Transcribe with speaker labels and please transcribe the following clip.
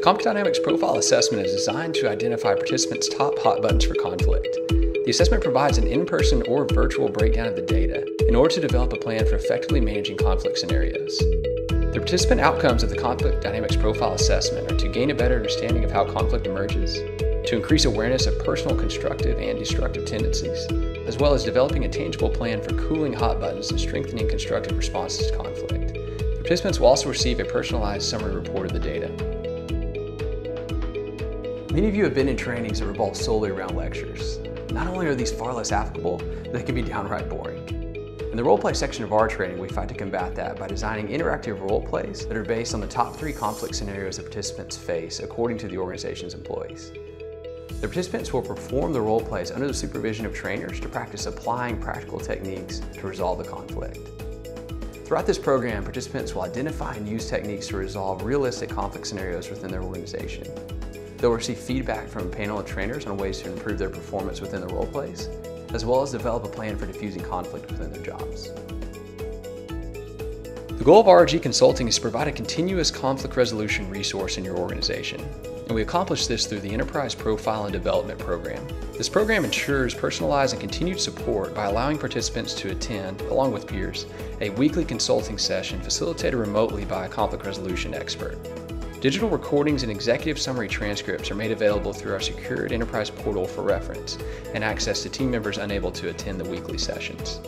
Speaker 1: The Conflict Dynamics Profile Assessment is designed to identify participants' top hot buttons for conflict. The assessment provides an in person or virtual breakdown of the data in order to develop a plan for effectively managing conflict scenarios. The participant outcomes of the Conflict Dynamics Profile Assessment are to gain a better understanding of how conflict emerges, to increase awareness of personal constructive and destructive tendencies, as well as developing a tangible plan for cooling hot buttons and strengthening constructive responses to conflict. The participants will also receive a personalized summary report of the data. Many of you have been in trainings that revolve solely around lectures. Not only are these far less applicable, they can be downright boring. In the roleplay section of our training, we fight to combat that by designing interactive role plays that are based on the top three conflict scenarios that participants face according to the organization's employees. The participants will perform the role plays under the supervision of trainers to practice applying practical techniques to resolve the conflict. Throughout this program, participants will identify and use techniques to resolve realistic conflict scenarios within their organization. They'll receive feedback from a panel of trainers on ways to improve their performance within the role plays, as well as develop a plan for diffusing conflict within their jobs. The goal of RRG Consulting is to provide a continuous conflict resolution resource in your organization, and we accomplish this through the Enterprise Profile and Development Program. This program ensures personalized and continued support by allowing participants to attend, along with peers, a weekly consulting session facilitated remotely by a conflict resolution expert. Digital recordings and executive summary transcripts are made available through our secured enterprise portal for reference and access to team members unable to attend the weekly sessions.